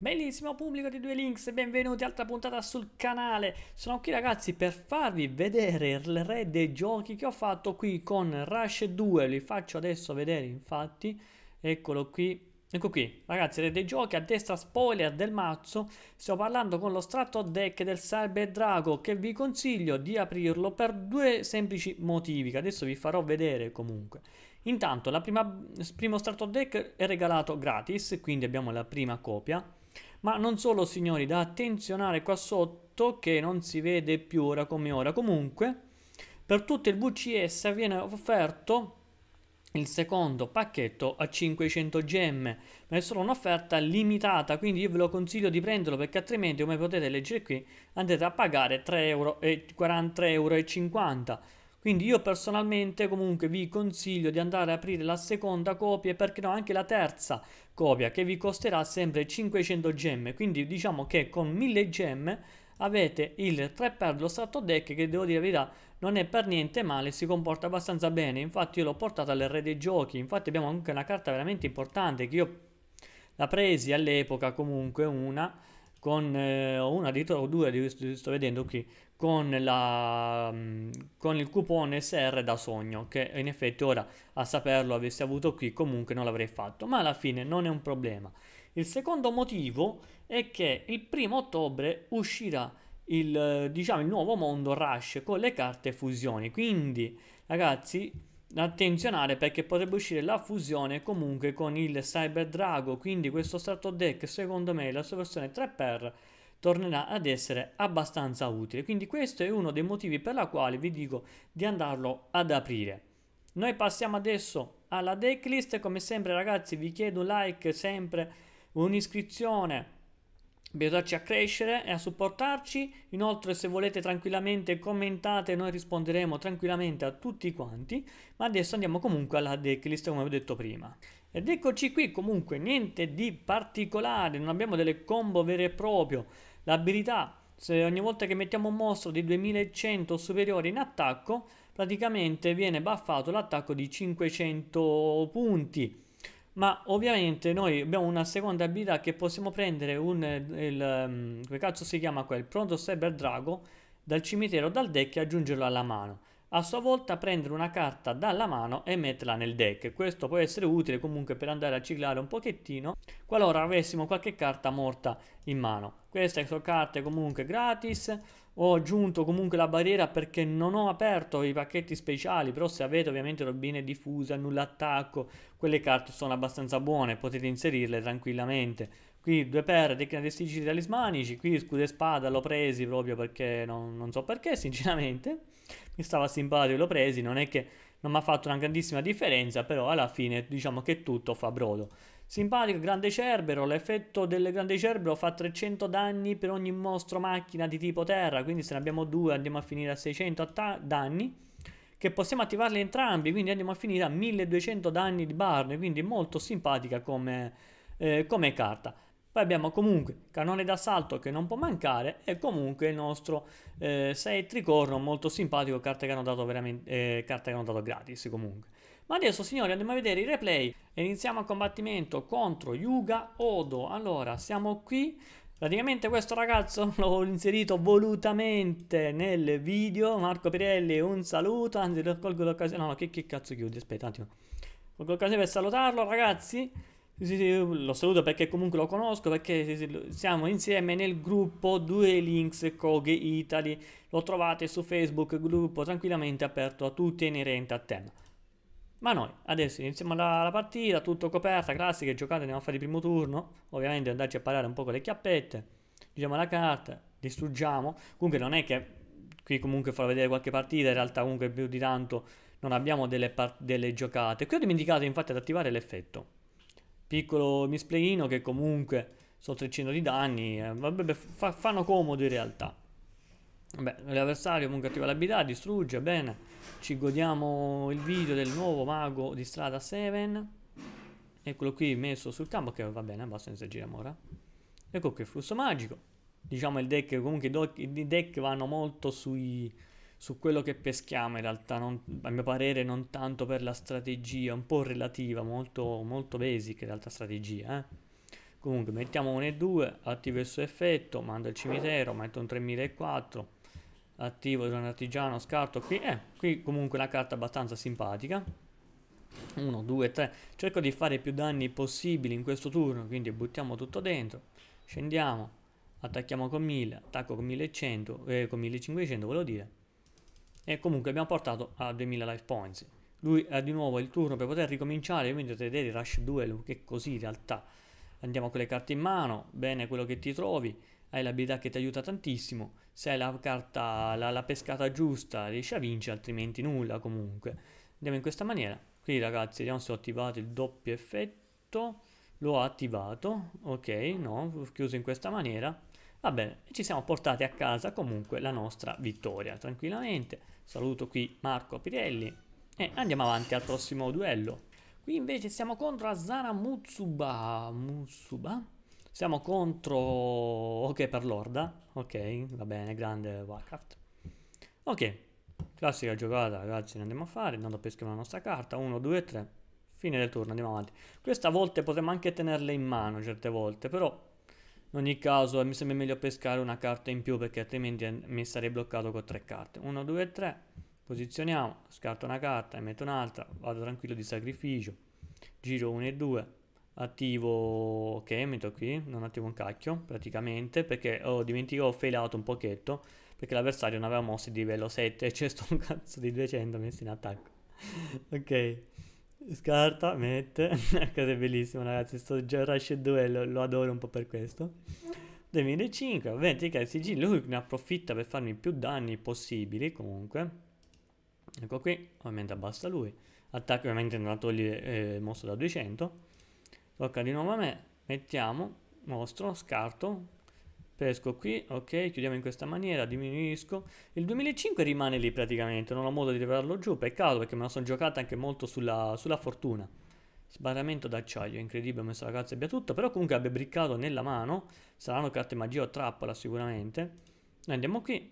Bellissimo pubblico di Due Links, benvenuti altra puntata sul canale. Sono qui ragazzi per farvi vedere il re dei giochi che ho fatto qui con Rush 2. Li faccio adesso vedere infatti. Eccolo qui. Ecco qui, ragazzi, re dei giochi a destra spoiler del mazzo. Sto parlando con lo strato deck del Cyber Drago che vi consiglio di aprirlo per due semplici motivi che adesso vi farò vedere comunque. Intanto, il primo strato deck è regalato gratis, quindi abbiamo la prima copia ma non solo signori, da attenzionare qua sotto che non si vede più ora come ora. Comunque, per tutto il VCS viene offerto il secondo pacchetto a 500 gemme, ma è solo un'offerta limitata, quindi io ve lo consiglio di prenderlo perché altrimenti, come potete leggere qui, andrete a pagare 3,40 euro 43,50 euro. Quindi io personalmente comunque vi consiglio di andare a aprire la seconda copia e perché no anche la terza copia che vi costerà sempre 500 gemme. Quindi diciamo che con 1000 gemme avete il 3 per lo strato deck che devo dire verità non è per niente male, si comporta abbastanza bene. Infatti io l'ho portato alle re dei giochi, infatti abbiamo anche una carta veramente importante che io la presi all'epoca comunque una con eh, una addirittura due sto vedendo qui con, la, mm, con il coupon SR da sogno che in effetti ora a saperlo avessi avuto qui comunque non l'avrei fatto. Ma alla fine non è un problema. Il secondo motivo è che il primo ottobre uscirà il, diciamo, il nuovo mondo Rush con le carte fusioni. Quindi ragazzi attenzionare perché potrebbe uscire la fusione comunque con il Cyber Drago. Quindi questo starter deck secondo me la sua versione 3x tornerà ad essere abbastanza utile. Quindi questo è uno dei motivi per la quale vi dico di andarlo ad aprire. Noi passiamo adesso alla decklist. Come sempre ragazzi vi chiedo un like sempre un'iscrizione per aiutarci a crescere e a supportarci. Inoltre, se volete tranquillamente commentate, noi risponderemo tranquillamente a tutti quanti. Ma adesso andiamo comunque alla decklist, come ho detto prima. Ed eccoci qui, comunque, niente di particolare, non abbiamo delle combo vere e proprie. L'abilità, se ogni volta che mettiamo un mostro di 2100 superiore in attacco, praticamente viene buffato l'attacco di 500 punti ma ovviamente noi abbiamo una seconda abilità che possiamo prendere un, il, um, come cazzo si chiama quel, pronto cyber drago dal cimitero dal deck e aggiungerlo alla mano a sua volta prendere una carta dalla mano e metterla nel deck. Questo può essere utile comunque per andare a ciclare un pochettino qualora avessimo qualche carta morta in mano. Queste sono carte comunque gratis. Ho aggiunto comunque la barriera perché non ho aperto i pacchetti speciali, però se avete ovviamente robine diffuse, nulla attacco, quelle carte sono abbastanza buone, potete inserirle tranquillamente. Qui due per declinatistici talismanici, qui scudo e spada l'ho presi proprio perché non, non so perché sinceramente mi stava simpatico, l'ho presi, non è che non mi ha fatto una grandissima differenza, però alla fine diciamo che tutto fa brodo. Simpatico, grande cerbero, l'effetto del grande cerbero fa 300 danni per ogni mostro macchina di tipo terra, quindi se ne abbiamo due andiamo a finire a 600 danni, che possiamo attivarli entrambi, quindi andiamo a finire a 1200 danni di barne, quindi molto simpatica come, eh, come carta. Poi abbiamo comunque cannone d'assalto che non può mancare e comunque il nostro eh, 6 tricorno molto simpatico, carte che hanno dato eh, carte che hanno dato gratis comunque. Ma adesso signori andiamo a vedere i replay e iniziamo il combattimento contro Yuga Odo. Allora, siamo qui. Praticamente questo ragazzo l'ho inserito volutamente nel video. Marco Pirelli, un saluto. Anzi, colgo l'occasione. No, no, che, che cazzo chiudi? Aspetta un attimo. Colgo l'occasione per salutarlo, ragazzi. Sì, sì, lo saluto perché comunque lo conosco, perché siamo insieme nel gruppo Due Links Koghe Italy. Lo trovate su Facebook, gruppo tranquillamente aperto a tutti e inerente a tema. Ma noi adesso iniziamo la, la partita, tutto coperta, classiche, giocate, andiamo a fare il primo turno. Ovviamente andarci a parare un po' con le chiappette. Diciamo la carta, distruggiamo. Comunque non è che qui comunque farò vedere qualche partita, in realtà comunque più di tanto non abbiamo delle, delle giocate. Qui ho dimenticato infatti ad attivare l'effetto piccolo misplayino che comunque sono 300 di danni, eh, vabbè, fa, fanno comodo in realtà. Vabbè, l'avversario comunque attiva l'abilità, distrugge, bene. Ci godiamo il video del nuovo mago di strada 7. Eccolo qui messo sul campo, che va bene, basta esageriamo ora. Ecco qui flusso magico. Diciamo il deck, comunque i deck vanno molto sui su quello che peschiamo in realtà, non, a mio parere non tanto per la strategia, un po' relativa, molto, molto basic in realtà strategia. Eh? Comunque mettiamo 1 e 2, attivo il suo effetto, mando il cimitero, metto un 3004, attivo il artigiano, scarto qui. Eh, qui comunque una carta abbastanza simpatica. 1, 2, 3. Cerco di fare più danni possibili in questo turno, quindi buttiamo tutto dentro. Scendiamo, attacchiamo con 1000, attacco con 1100, eh, con 1500 volevo dire. E comunque abbiamo portato a 2000 life points. Lui ha di nuovo il turno per poter ricominciare, quindi potete vedere Rush Duel, che così in realtà. Andiamo con le carte in mano, bene quello che ti trovi, hai l'abilità che ti aiuta tantissimo, se hai la carta, la, la pescata giusta riesci a vincere, altrimenti nulla comunque. Andiamo in questa maniera, qui ragazzi vediamo se ho attivato il doppio effetto, l'ho attivato, ok, no, chiuso in questa maniera, va bene, ci siamo portati a casa comunque la nostra vittoria, tranquillamente, saluto qui Marco Pirelli, e andiamo avanti al prossimo duello. Qui invece siamo contro Asana Mutsuba. Mutsuba? Siamo contro... Ok, per l'Orda. Ok, va bene, grande Warcraft. Ok, classica giocata, ragazzi, ne andiamo a fare. Andando a pescare la nostra carta. 1, 2, 3. Fine del turno, andiamo avanti. Questa volta potremmo anche tenerle in mano certe volte, però in ogni caso mi sembra meglio pescare una carta in più perché altrimenti mi sarei bloccato con tre carte. 1, 2, 3 posizioniamo, scarto una carta e metto un'altra, vado tranquillo di sacrificio, giro 1 e 2, attivo, ok, metto qui, non attivo un cacchio praticamente perché ho dimenticato, ho failato un pochetto perché l'avversario non aveva mosse di livello 7 e c'è sto un cazzo di 200 messi in attacco. ok, scarta, mette, cosa è bellissimo ragazzi, sto già Rush 2 lo, lo adoro un po' per questo. 2005, va bene, che sigillo, lui ne approfitta per farmi più danni possibili comunque Ecco qui, ovviamente abbassa lui. Attacco ovviamente non la toglie eh, il mostro da 200. Tocca di nuovo a me. Mettiamo, mostro, scarto. Pesco qui, ok, chiudiamo in questa maniera, diminuisco. Il 2005 rimane lì praticamente, non ho modo di levarlo giù. Peccato perché me la sono giocata anche molto sulla, sulla fortuna. Sbarramento d'acciaio, incredibile, ho messo la cazzo abbia tutto, però comunque abbia briccato nella mano. Saranno carte magia o trappola sicuramente. Andiamo qui,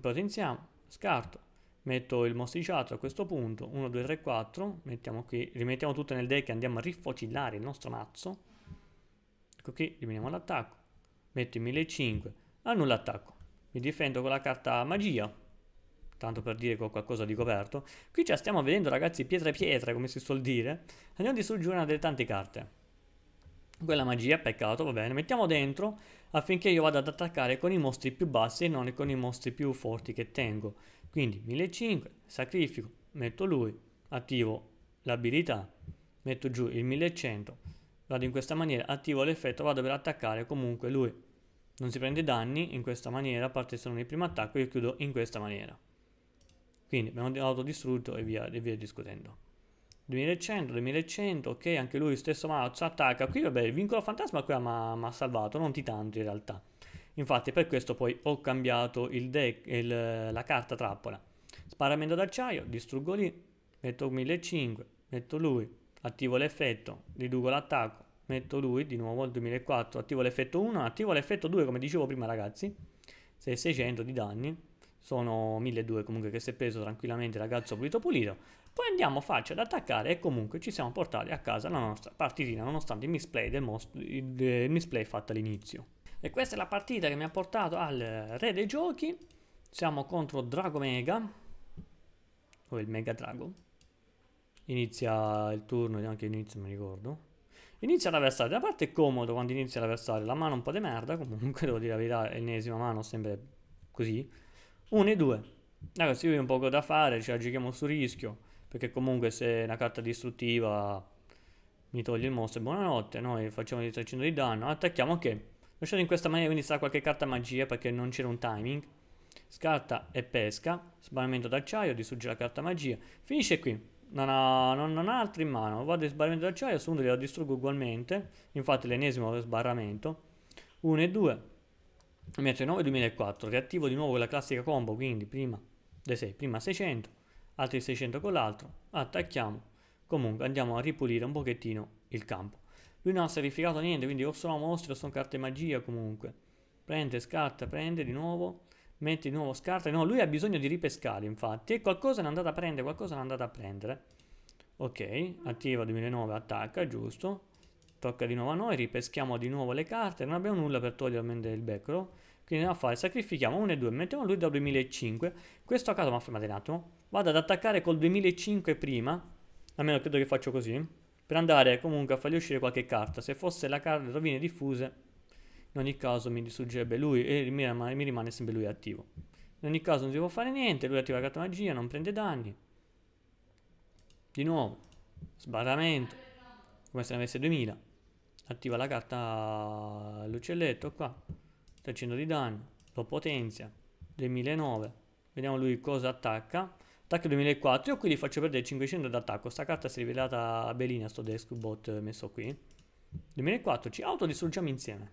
potenziamo, scarto, metto il mostriciato a questo punto 1 2 3 4 mettiamo qui rimettiamo tutto nel deck e andiamo a rifocillare il nostro mazzo. Ecco qui rimaniamo l'attacco metto il 1500 annulla attacco mi difendo con la carta magia tanto per dire che ho qualcosa di coperto. Qui già stiamo vedendo ragazzi pietra pietra come si suol dire. Andiamo a distruggere una delle tante carte. Quella magia, peccato, va bene. Mettiamo dentro affinché io vada ad attaccare con i mostri più bassi e non con i mostri più forti che tengo. Quindi 1500, sacrifico, metto lui, attivo l'abilità, metto giù il 1100, vado in questa maniera, attivo l'effetto, vado per attaccare comunque lui. Non si prende danni in questa maniera, a parte se non il primo attacco, io chiudo in questa maniera. Quindi abbiamo autodistrutto e via, e via discutendo. 2100, 2100, ok, anche lui stesso mazzo, attacca. Qui vabbè, il vincolo fantasma qui mi ha salvato, non di tanto in realtà. Infatti per questo poi ho cambiato il deck, il, la carta trappola. Sparamento d'acciaio, distruggo lì, metto 1500, metto lui, attivo l'effetto, riduco l'attacco, metto lui, di nuovo il 2004, attivo l'effetto 1, attivo l'effetto 2 come dicevo prima ragazzi, 6600 di danni, sono 1200 comunque che si è preso tranquillamente ragazzo pulito pulito, poi andiamo faccia ad attaccare e comunque ci siamo portati a casa la nostra partitina nonostante il misplay, il, il misplay fatto all'inizio. E questa è la partita che mi ha portato al re dei giochi. Siamo contro Drago Mega. O il Mega Drago. Inizia il turno, anche inizio mi ricordo. Inizia l'avversario. Da parte è comodo quando inizia l'avversario. La mano un po' di merda. Comunque devo dire la verità, ennesima mano, sempre così. 1 e 2. Ragazzi, ho un poco da fare, ce la giochiamo su rischio. Perché comunque se è una carta distruttiva mi toglie il mostro, buonanotte. Noi facciamo di 300 di danno. Attacchiamo che Lasciato in questa maniera quindi sarà qualche carta magia perché non c'era un timing. Scarta e pesca. Sbarramento d'acciaio, distrugge la carta magia. Finisce qui. Non ha, non, non ha altri in mano. Vado in sbarramento d'acciaio, su uno la distruggo ugualmente. Infatti l'ennesimo sbarramento. 1 e 2. Metto 9 2004. Riattivo di nuovo quella classica combo, quindi prima dei 6, prima 600, altri 600 con l'altro. Attacchiamo. Comunque andiamo a ripulire un pochettino il campo. Lui non ha sacrificato niente, quindi o sono mostri o sono carte magia comunque. Prende, scarta, prende di nuovo, mette di nuovo, scarta. No, lui ha bisogno di ripescare infatti. E qualcosa è andato a prendere, qualcosa è andato a prendere. Ok, attiva 2009, attacca, giusto. tocca di nuovo a noi, ripeschiamo di nuovo le carte, non abbiamo nulla per togliere il backrow, quindi andiamo a fare, sacrifichiamo 1 e 2, mettiamo lui da 2005, questo a caso, ma fermate un attimo, vado ad attaccare col 2005 prima, almeno credo che faccio così, per andare comunque a fargli uscire qualche carta, se fosse la carta rovine diffuse, in ogni caso mi distruggerebbe lui e mi mi rimane sempre lui attivo. In ogni caso non si può fare niente, lui attiva la carta magia, non prende danni. Di nuovo, sbarramento, come se ne avesse 2000. Attiva la carta l'uccelletto qua, 300 di danno, lo potenzia, 2009. Vediamo lui cosa attacca. Attacco 2004, io qui gli faccio perdere 500 d'attacco. Sta carta si è rivelata belina, sto desk bot messo qui. 2004, ci autodistruggiamo insieme.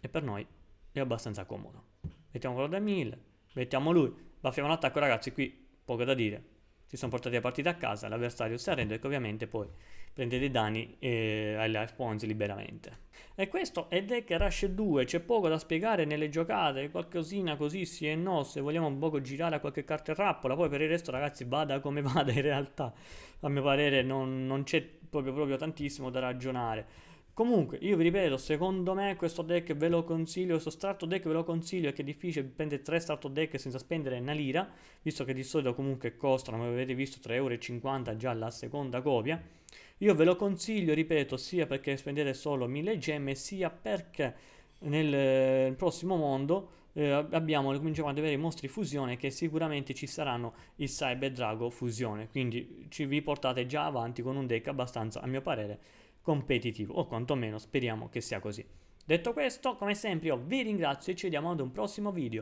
E per noi è abbastanza comodo. Mettiamo quello da 1000, mettiamo lui, baffiamo l'attacco ragazzi, qui poco da dire. Si sono portati la partita a casa, l'avversario si arrende e ovviamente poi prende dei danni eh, ai life points liberamente. E questo è Deck Rush 2, c'è poco da spiegare nelle giocate, qualcosina così sì e no, se vogliamo un poco girare a qualche carta rappola, poi per il resto ragazzi vada come vada in realtà, a mio parere non, non c'è proprio, proprio tantissimo da ragionare. Comunque, io vi ripeto, secondo me questo deck ve lo consiglio, questo starter deck ve lo consiglio, è che è difficile prendere tre starter deck senza spendere una lira, visto che di solito comunque costano, come avete visto, 3,50 euro già la seconda copia. Io ve lo consiglio, ripeto, sia perché spendete solo 1000 gemme, sia perché nel, nel prossimo mondo eh, abbiamo, cominciamo ad avere i mostri fusione che sicuramente ci saranno il Cyber Drago fusione, quindi ci vi portate già avanti con un deck abbastanza, a mio parere, competitivo, o quantomeno speriamo che sia così. Detto questo, come sempre io vi ringrazio e ci vediamo ad un prossimo video.